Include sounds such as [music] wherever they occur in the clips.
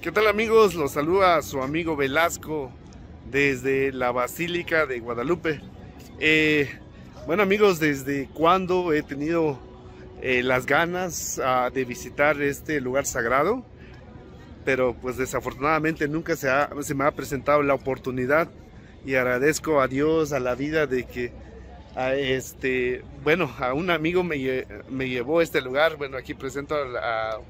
¿Qué tal amigos? Los saluda su amigo Velasco desde la Basílica de Guadalupe. Eh, bueno amigos, desde cuando he tenido eh, las ganas uh, de visitar este lugar sagrado, pero pues desafortunadamente nunca se, ha, se, me ha presentado la oportunidad y agradezco a Dios, a la vida de que a este, bueno, a un amigo me, me llevó a este lugar, bueno aquí presento a, a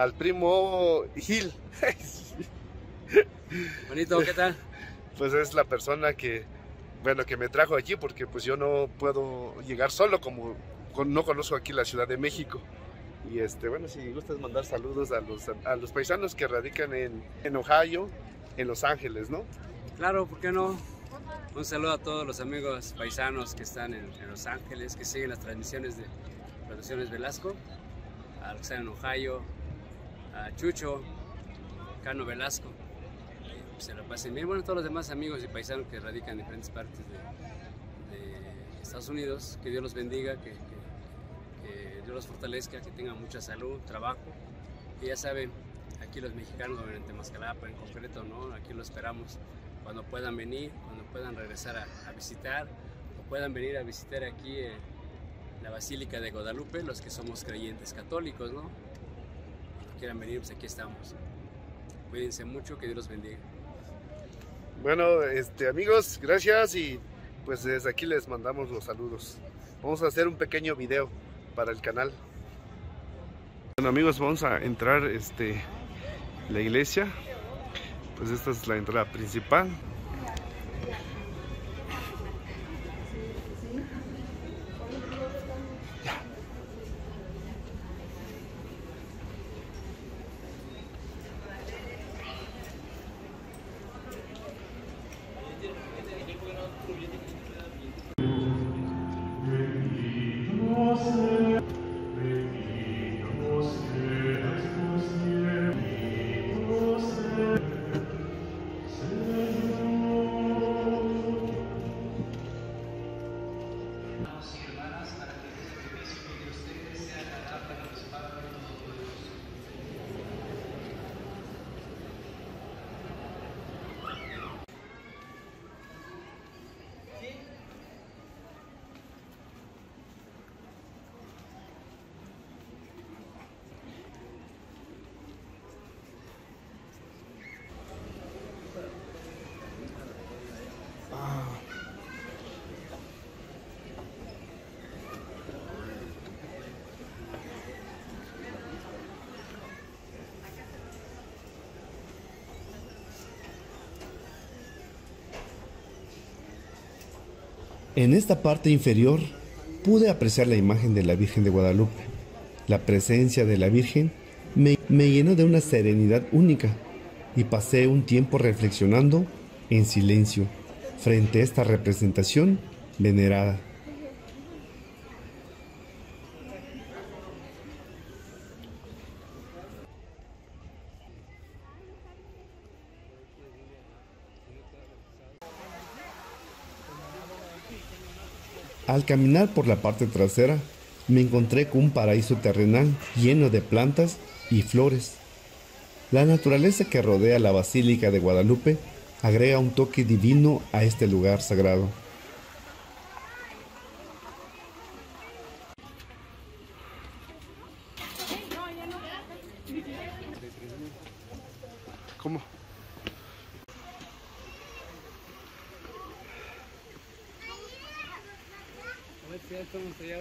al primo Gil. [laughs] Bonito, ¿qué tal? Pues es la persona que, bueno, que me trajo aquí porque pues yo no puedo llegar solo como no conozco aquí la Ciudad de México. Y este, bueno, si gustas mandar saludos a los, a los paisanos que radican en, en Ohio, en Los Ángeles, ¿no? Claro, ¿por qué no? Un saludo a todos los amigos paisanos que están en, en Los Ángeles, que siguen las transmisiones de Producciones Velasco, a los que están en Ohio, Chucho, Cano Velasco, se lo pasen bien. Bueno, todos los demás amigos y paisanos que radican en diferentes partes de, Estados Unidos, que Dios los bendiga, que, Dios los fortalezca, que tengan mucha salud, trabajo. Y ya saben, aquí los mexicanos, en Temascalapa en concreto, ¿no? aquí lo esperamos cuando puedan venir, cuando puedan regresar a, a visitar o puedan venir a visitar aquí eh, la Basílica de Guadalupe, los que somos creyentes católicos, ¿no? Quieran venir, pues aquí estamos. Cuídense mucho, que Dios los bendiga. Bueno, este, amigos, gracias y pues desde aquí les mandamos los saludos. Vamos a hacer un pequeño video para el canal. Bueno amigos, vamos a entrar este, la iglesia. Pues esta es la entrada principal. En esta parte inferior pude apreciar la imagen de la Virgen de Guadalupe. La presencia de la Virgen me, llenó de una serenidad única y pasé un tiempo reflexionando en silencio frente a esta representación venerada. Al caminar por la parte trasera, me encontré con un paraíso terrenal lleno de plantas y flores. La naturaleza que rodea la Basílica de Guadalupe agrega un toque divino a este lugar sagrado. Ya estamos allá.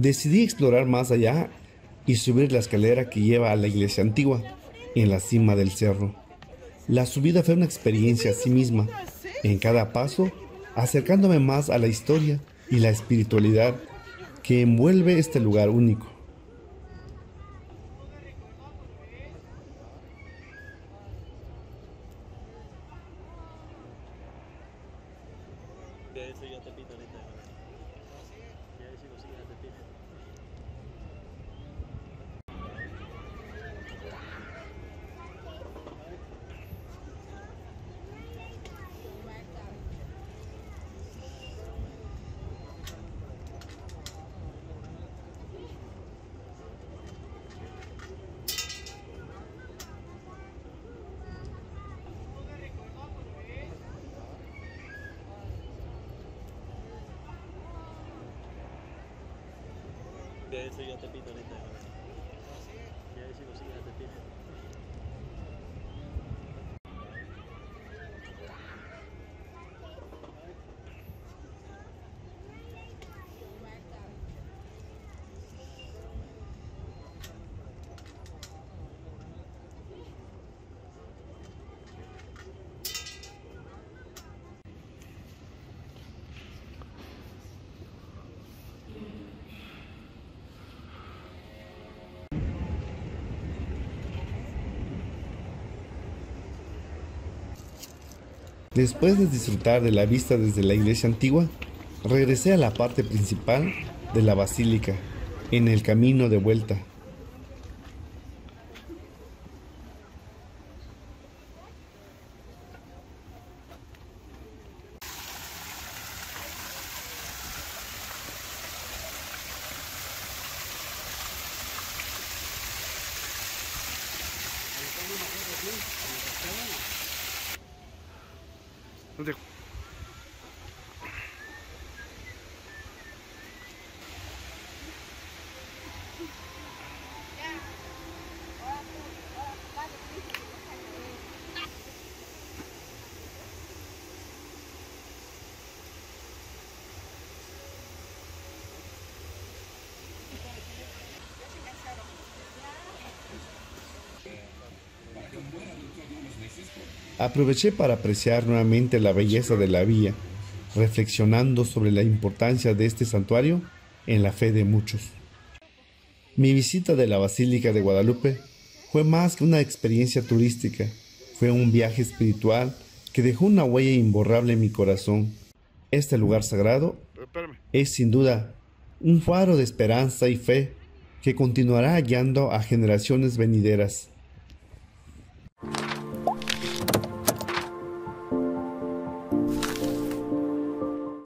Decidí explorar más allá y subir la escalera que lleva a la iglesia antigua, en la cima del cerro. La subida fue una experiencia a sí misma, en cada paso acercándome más a la historia y la espiritualidad que envuelve este lugar único. Eso te. you have the. Ya si lo sigues te pito. Después de disfrutar de la vista desde la iglesia antigua, regresé a la parte principal de la basílica, en el camino de vuelta. No Aproveché para apreciar nuevamente la belleza de la vía, reflexionando sobre la importancia de este santuario en la fe de muchos. Mi visita de la Basílica de Guadalupe fue más que una experiencia turística, fue un viaje espiritual que dejó una huella imborrable en mi corazón. Este lugar sagrado es sin duda un faro de esperanza y fe que continuará guiando a generaciones venideras.